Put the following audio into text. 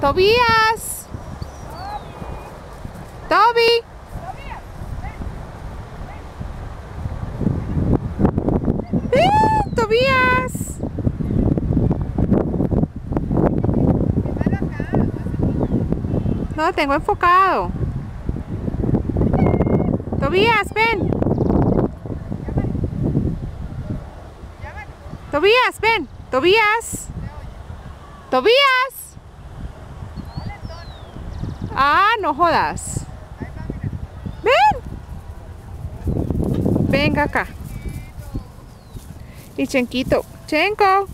Tobías. Toby. ¡Eh, Tobías. No lo tengo enfocado. Tobías, ven. Tobías, ven. Tobías. Tobías. Ah, no jodas. Ven. Venga acá. Y Chenquito. Chenco.